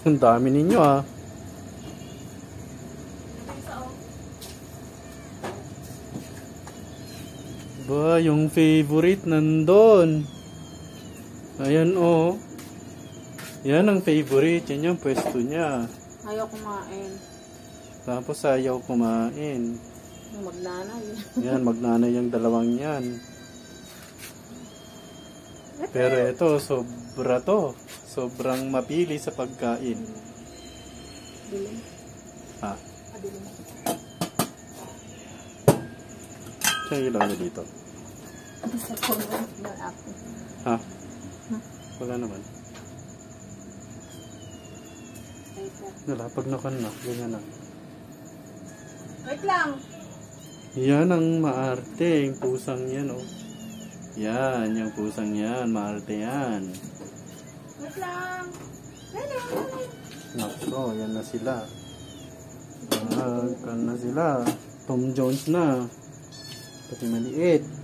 Ang dami ninyo ah. Ba, yung favorite nandun. Ayan oh. Yan ang favorite. Yan yung pwesto niya. Ayaw kumain. Tapos ayaw kumain. Magnanay. Yan, magnanay yung dalawang yan. Pero ito, sobra to. Sobrang mapili sa pagkain. Dilim. Ha? Ah, dilim. Siya ilaw niya dito. Sa comment ng ako. Ha? Wala naman. Wait lang. Wala, pag nakan na, ganyan na. Wait lang. Yan ang maarte, yung pusang yan, oh. Yan, yung pusang yan, maarte yan. Wait lang. Nako, yan na sila. Ah, kan na sila. Tom Jones na. Pati maliit.